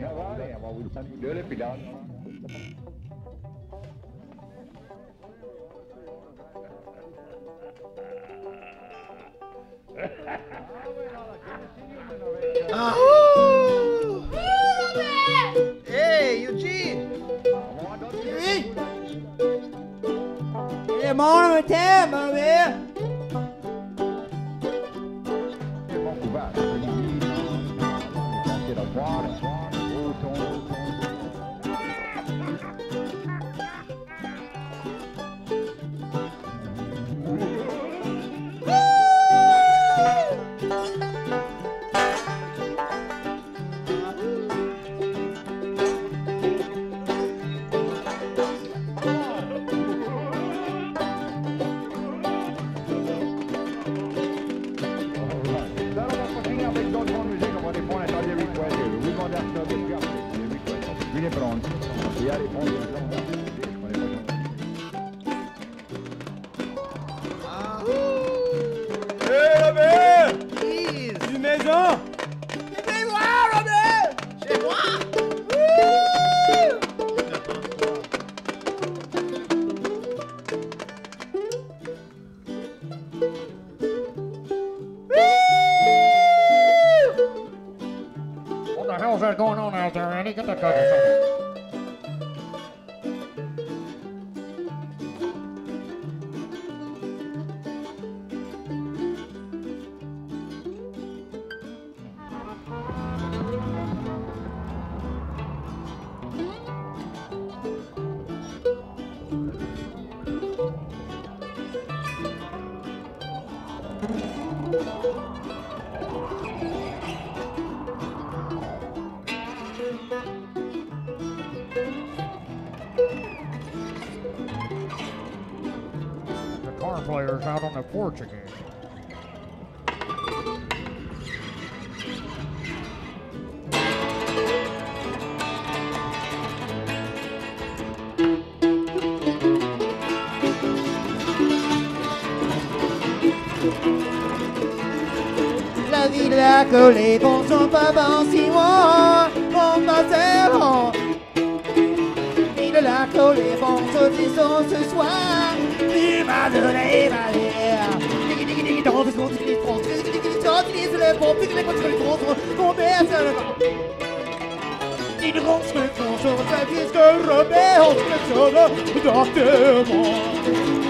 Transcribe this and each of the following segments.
Ça va aller, on va vous le deux, et puis là. Ahoo! Hey, Eugene! Oui. Le monde What the hell's that going on out there, Andy? Get the cookies. The car player's out on the porch again. villa collée, bon ton papa en Simon, bon ma servant. Ville la collée, bon ton disons ce soir, tu m'as donné ma vie. Dans le monde, il est France, j'utilise le bon, puis les potes le contre, mon père c'est le vent. Il on se met sur le.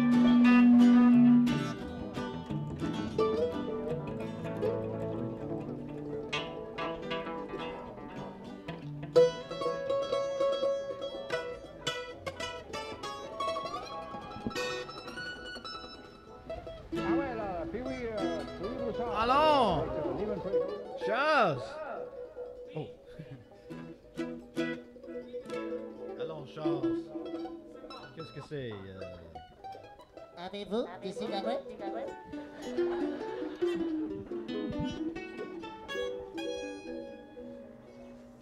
Charles! Oh! Allons, Charles. Qu'est-ce que c'est? euh, Avez-vous des cigarettes?